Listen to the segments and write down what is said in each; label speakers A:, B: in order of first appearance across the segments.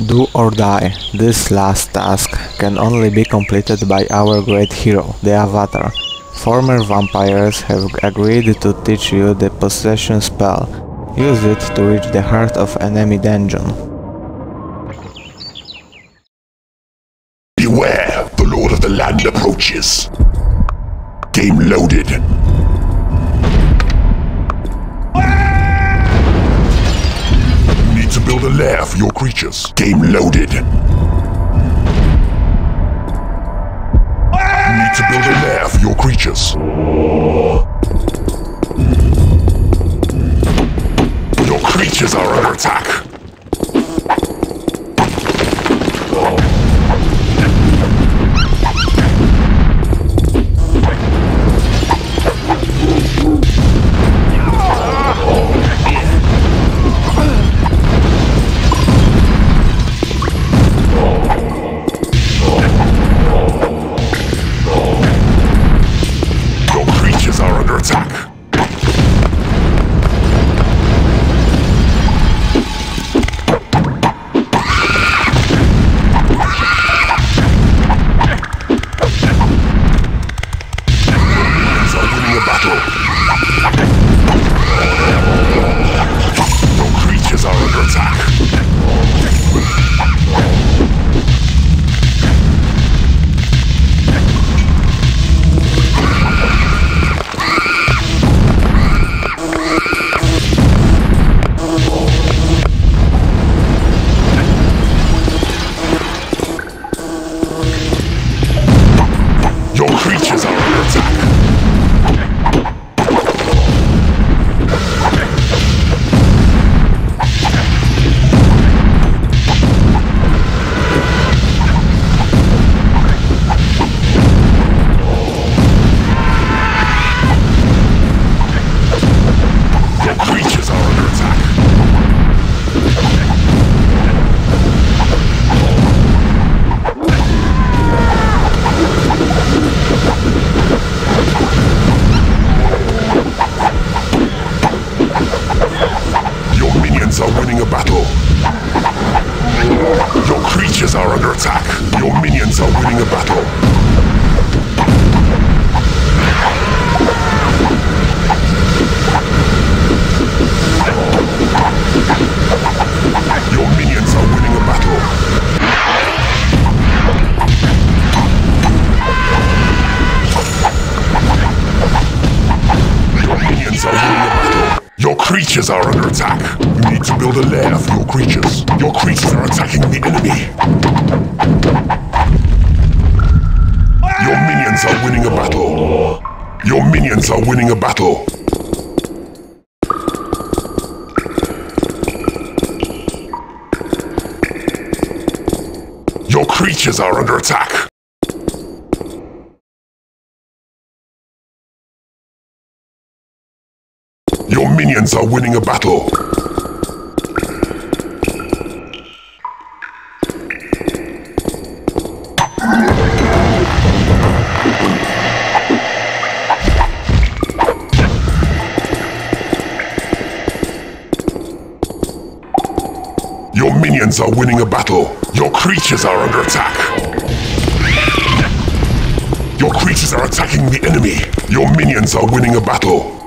A: Do or die. This last task can only be completed by our great hero, the Avatar. Former vampires have agreed to teach you the possession spell. Use it to reach the heart of enemy dungeon.
B: Beware, the Lord of the Land approaches. Game loaded. A lair for your creatures. Game loaded. Need to build a lair for your creatures. Your creatures are under attack. Creatures are under attack. You need to build a lair for your creatures. Your creatures are attacking the enemy. Your minions are winning a battle. Your minions are winning a battle. Your creatures are under attack. Your minions are winning a battle. Your minions are winning a battle. Your creatures are under attack. Your creatures are attacking the enemy. Your minions are winning a battle.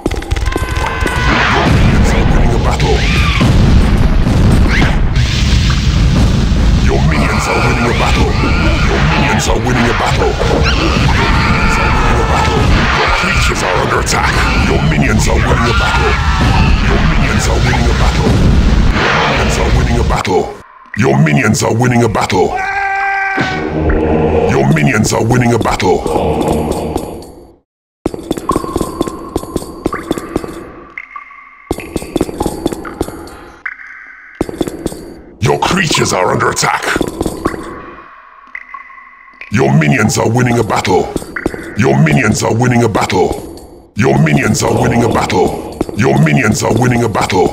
B: Minions are winning a battle. Your minions are winning a battle. Your minions are winning a battle. Your minions are winning a battle. Your minions are winning a battle. Your creatures are under attack. Your minions are winning a battle. Your minions are winning a battle. Your minions are winning a battle. Your minions are winning a battle.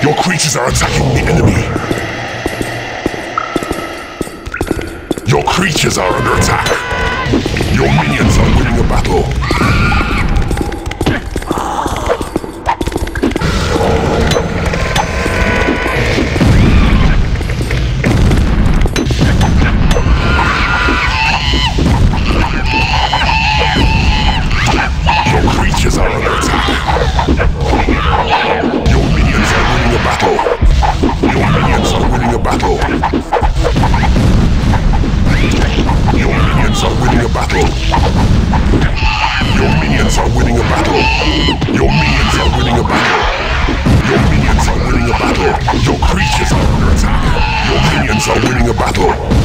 B: Your creatures are attacking the enemy. Your creatures are under attack. Your minions are winning a battle. Are winning a battle.